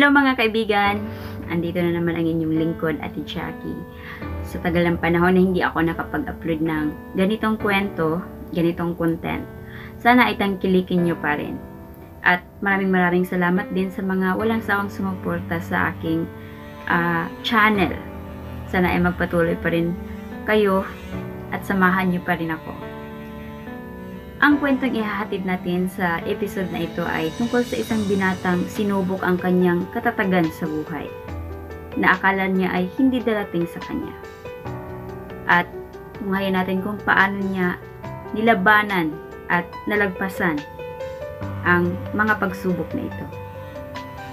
Hello mga kaibigan! Andito na naman ang inyong lingkod, Ate Jackie. Sa tagal ng panahon na hindi ako nakapag-upload ng ganitong kwento, ganitong content, sana ay tangkilikin nyo pa rin. At maraming maraming salamat din sa mga walang sawang sumuporta sa aking ah, channel. Sana ay magpatuloy pa rin kayo at samahan nyo pa rin ako. Ang kwentong ihahatid natin sa episode na ito ay tungkol sa isang binatang sinubok ang kanyang katatagan sa buhay na akala niya ay hindi darating sa kanya. At tunghayan natin kung paano niya nilabanan at nalagpasan ang mga pagsubok na ito.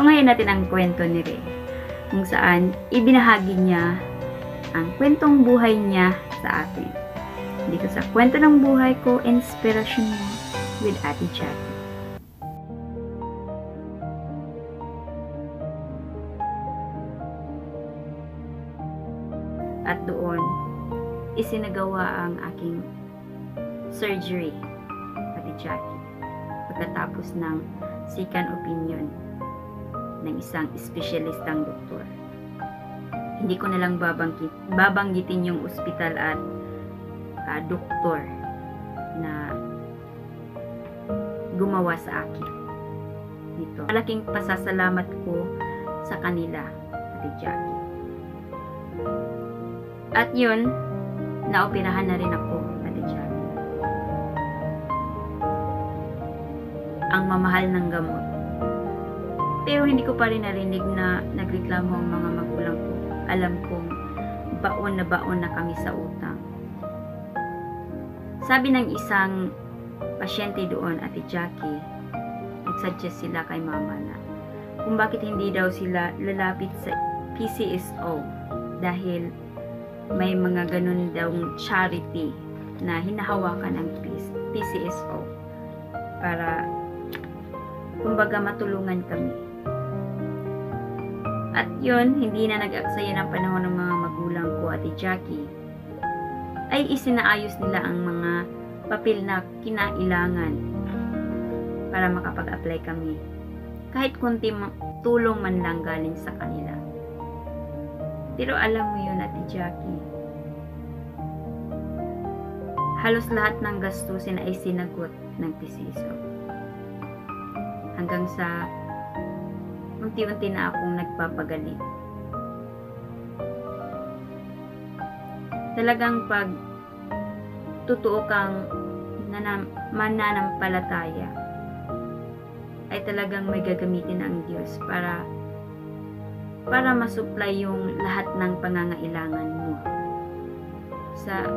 Tunghayan natin ang kwento ni Ray kung saan ibinahagi niya ang kwentong buhay niya sa atin. Dito sa kwento ng buhay ko, inspirasyon mo with Ate Jackie. At doon, isinagawa ang aking surgery, Ate Jackie. Pagkatapos ng second opinion ng isang espesyalistang doktor. Hindi ko na lang babanggit, babanggitin yung ospital at ah, doktor na gumawa sa akin nito. Malaking pasasalamat ko sa kanila, Ate Jackie. At yun, naoperahan na rin ako, Ate Jackie. Ang mamahal ng gamot. Pero hindi ko pa rin narinig na nagreklamo ang mga magulang ko. Alam kong baon na baon na kami sa utang. Sabi ng isang pasyente doon, Ate Jackie, nagsuggest sila kay mama na kung bakit hindi daw sila lalapit sa PCSO dahil may mga ganun daw charity na hinahawakan ng PCSO para kumbaga matulungan kami. At yun, hindi na nag-aksaya ng panahon ng mga magulang ko, Ate Jackie, ay isinaayos nila ang mga papel na kinailangan para makapag-apply kami. Kahit kunti tulong man lang galing sa kanila. Pero alam mo yun, Ate Jackie, halos lahat ng gastusin ay sinagot ng PCSO. Hanggang sa unti-unti na akong nagpapagaling. Talagang pag totoo kang nanam, mananampalataya, ay talagang may gagamitin ang Diyos para para masupply yung lahat ng pangangailangan mo sa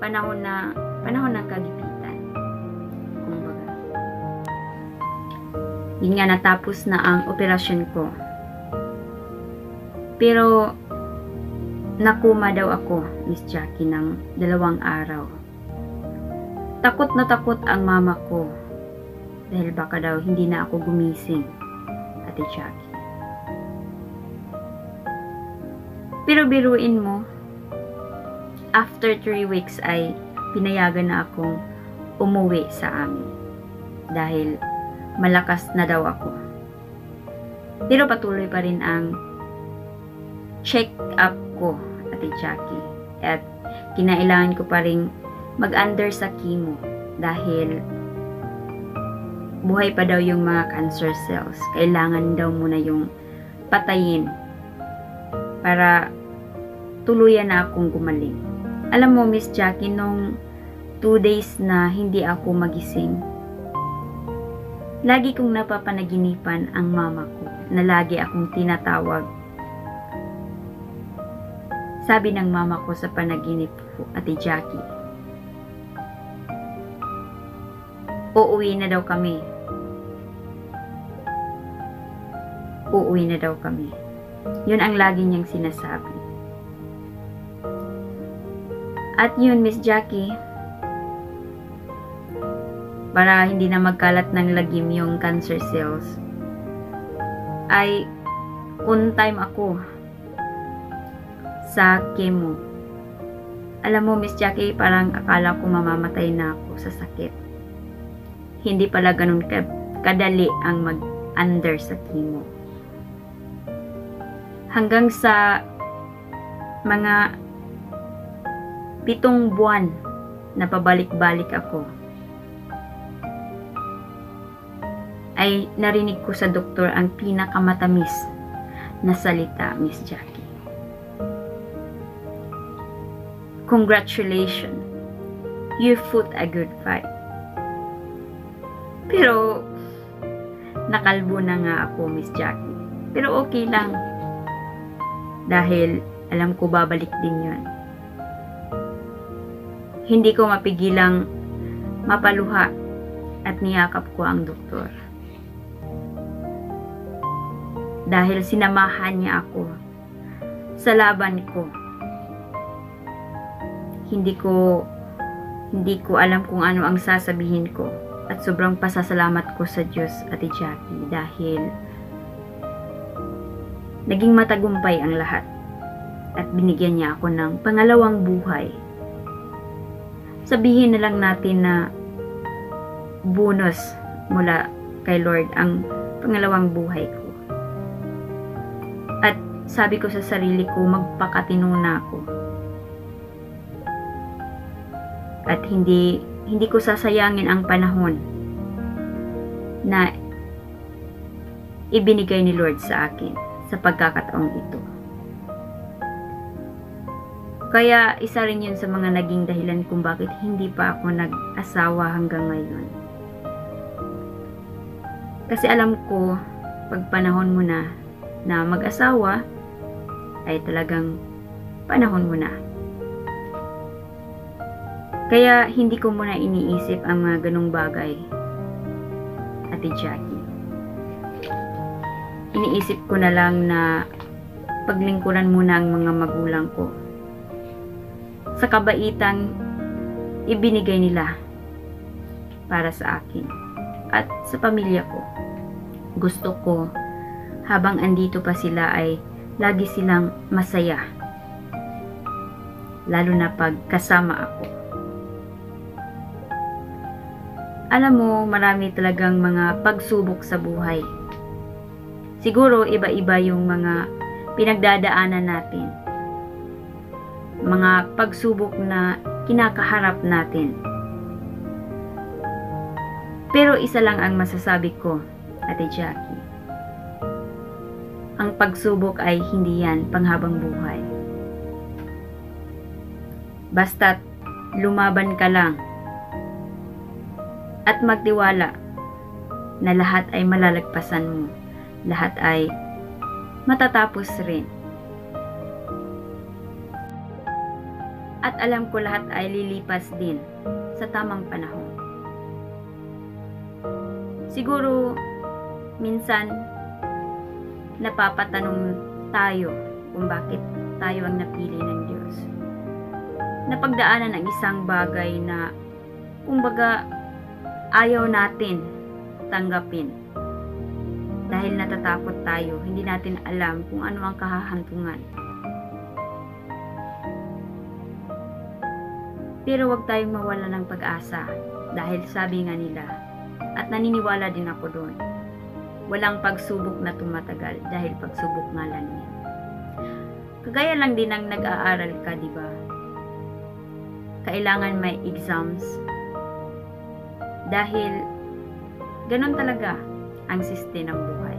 panahon na panahon ng kagipitan. Kumbaga. Yun nga natapos na ang operasyon ko. Pero nakuma daw ako, Miss Jackie, ng dalawang araw. Takot na takot ang mama ko dahil baka daw hindi na ako gumising, Ate Jackie. Pero biruin mo, after 3 weeks ay pinayagan na akong umuwi sa amin dahil malakas na daw ako. Pero patuloy pa rin ang check up ko, Ate Jackie. At kinailangan ko pa rin mag-under sa chemo dahil buhay pa daw yung mga cancer cells. Kailangan daw muna yung patayin para tuluyan na akong gumaling. Alam mo, Miss Jackie, nung two days na hindi ako magising, lagi kong napapanaginipan ang mama ko na lagi akong tinatawag. Sabi ng mama ko sa panaginip ko, Ate Jackie, uuwi na daw kami. Uuwi na daw kami. Yun ang lagi niyang sinasabi. At yun, Miss Jackie, para hindi na magkalat ng lagim yung cancer cells, ay on time ako sa chemo. Alam mo, Miss Jackie, parang akala ko mamamatay na ako sa sakit. Hindi pala ganun ka kadali ang mag-under sa chemo. hanggang sa mga pitong buwan na pabalik-balik ako ay narinig ko sa doktor ang pinakamatamis na salita, Miss Jackie. Congratulations! You fought a good fight. Pero, nakalbo na nga ako, Miss Jackie. Pero okay lang. Dahil, alam ko babalik din yon. Hindi ko mapigilang mapaluha at niyakap ko ang doktor. Dahil sinamahan niya ako sa laban ko. Hindi ko hindi ko alam kung ano ang sasabihin ko at sobrang pasasalamat ko sa Diyos, Ate Jackie, dahil naging matagumpay ang lahat at binigyan niya ako ng pangalawang buhay. Sabihin na lang natin na bonus mula kay Lord ang pangalawang buhay ko. At sabi ko sa sarili ko, magpakatino na ako at hindi hindi ko sasayangin ang panahon na ibinigay ni Lord sa akin sa pagkakataong ito. Kaya isa rin yun sa mga naging dahilan kung bakit hindi pa ako nag-asawa hanggang ngayon. Kasi alam ko, pag panahon mo na na mag-asawa, ay talagang panahon mo na. Kaya hindi ko muna iniisip ang mga ganong bagay. Ate Jackie. Iniisip ko na lang na paglingkuran muna ang mga magulang ko. Sa kabaitang ibinigay nila para sa akin at sa pamilya ko. Gusto ko habang andito pa sila ay lagi silang masaya. Lalo na pag kasama ako. Alam mo, marami talagang mga pagsubok sa buhay. Siguro, iba-iba yung mga pinagdadaanan natin. Mga pagsubok na kinakaharap natin. Pero isa lang ang masasabi ko, Ate Jackie. Ang pagsubok ay hindi yan panghabang buhay. Basta't lumaban ka lang at magtiwala na lahat ay malalagpasan mo. Lahat ay matatapos rin. At alam ko lahat ay lilipas din sa tamang panahon. Siguro, minsan, napapatanong tayo kung bakit tayo ang napili ng Diyos. Napagdaanan ang isang bagay na, kumbaga, ayaw natin tanggapin. Dahil natatakot tayo, hindi natin alam kung ano ang kahahantungan. Pero huwag tayong mawala ng pag-asa dahil sabi nga nila, at naniniwala din ako doon, walang pagsubok na tumatagal dahil pagsubok nga lang yan. Kagaya lang din ng nag-aaral ka, di ba? Kailangan may exams, dahil ganon talaga ang siste ng buhay.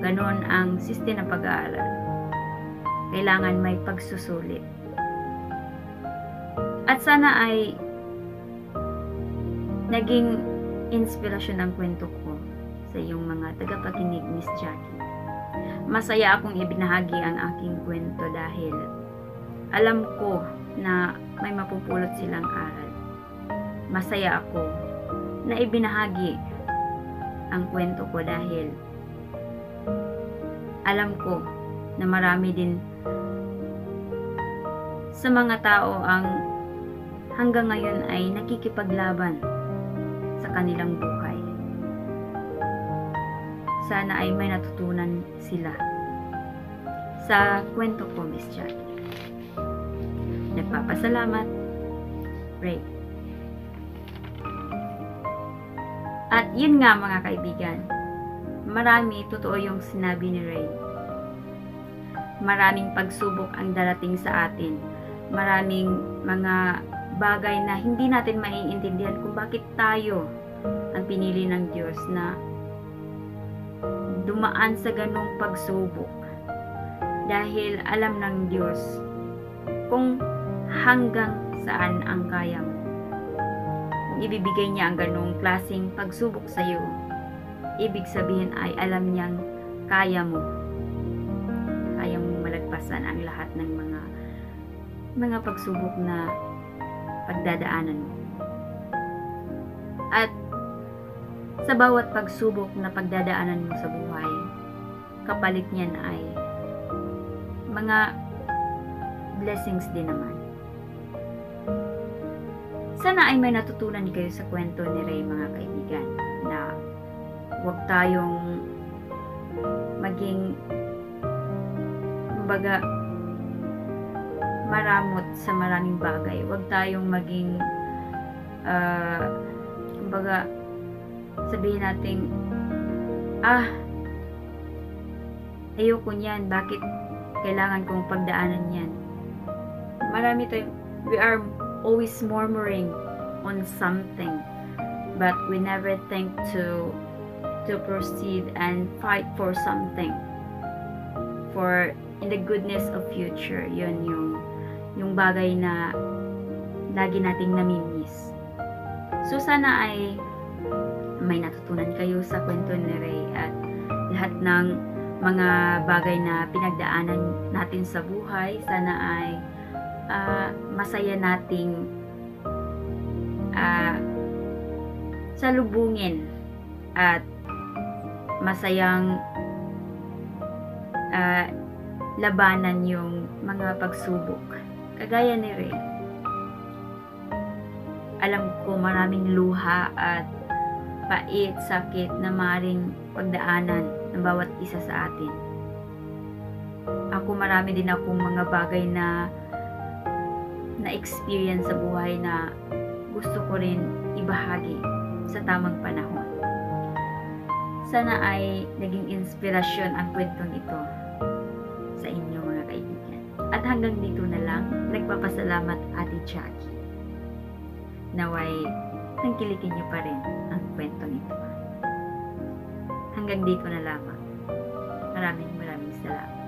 Ganon ang siste ng pag-aaral. Kailangan may pagsusulit. At sana ay naging inspirasyon ang kwento ko sa iyong mga tagapakinig, Miss Jackie. Masaya akong ibinahagi ang aking kwento dahil alam ko na may mapupulot silang aral. Masaya ako na ibinahagi ang kwento ko dahil alam ko na marami din sa mga tao ang hanggang ngayon ay nakikipaglaban sa kanilang buhay. Sana ay may natutunan sila sa kwento ko, Miss Jackie. Nagpapasalamat. Ray. At yun nga mga kaibigan, marami totoo yung sinabi ni Ray. maraming pagsubok ang darating sa atin. Maraming mga bagay na hindi natin maiintindihan kung bakit tayo ang pinili ng Diyos na dumaan sa ganong pagsubok. Dahil alam ng Diyos kung hanggang saan ang kaya mo. Ibibigay niya ang ganong klaseng pagsubok sa iyo, ibig sabihin ay alam niyang kaya mo. Kaya mo malagpasan ang lahat ng mga mga pagsubok na pagdadaanan mo. At sa bawat pagsubok na pagdadaanan mo sa buhay, kapalit niyan ay mga blessings din naman. Sana ay may natutunan kayo sa kwento ni Ray mga kaibigan na huwag tayong maging kumbaga maramot sa maraming bagay. Huwag tayong maging ah, kumbaga sabihin natin ah ayoko niyan bakit kailangan kong pagdaanan yan marami tayong we are always murmuring on something but we never think to to proceed and fight for something. For in the goodness of future yun yung yung bagay na lagi nating namimiss. So sana ay may natutunan kayo sa kwento ni Ray at lahat ng mga bagay na pinagdaanan natin sa buhay. Sana ay ah, masaya nating ah, salubungin at masayang ah, labanan yung mga pagsubok kagaya ni Ray alam ko maraming luha at pait, sakit na maring pagdaanan ng bawat isa sa atin. Ako marami din akong mga bagay na na-experience sa buhay na gusto ko rin ibahagi sa tamang panahon. Sana ay naging inspirasyon ang kwentong ito sa inyo mga kaibigan. At hanggang dito na lang, nagpapasalamat Ate Jackie. Naway, tangkilikin niyo pa rin ang kwentong ito. Hanggang dito na lamang. Maraming maraming salamat.